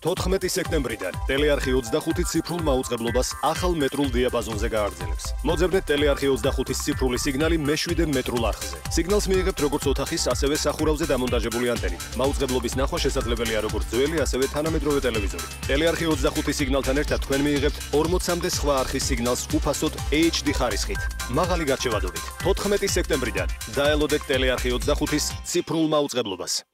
14 სექტემბრიდან ტელეარხი 25 ციფრულ მაუწყებლობას ახალ მეტრულ დიაპაზონზე გააგრძელებს. მოძებნეთ ტელეარხი 25-ის ციფრული სიგნალი მე-7 მეტრულ არხზე. სიგნალს მიიღებთ როგორც ოთახის, ასევე სახურავზე დამონტაჟებული ანტენით. მაუწყებლობის ნახვა შესაძლებელია როგორც ძველი, ასევე თანამედროვე ტელევიზორით. ტელეარხი 25 სიგნალთან ერთად თქვენ მიიღებთ 40-მდე სხვა არხის სიგნალს უფასოდ HD ხარისხით, მაღალი გარჩევადობით. 14 სექტემბრიდან დაელოდეთ ტელეარხი 25-ის ციფრულ მაუწყებლობას.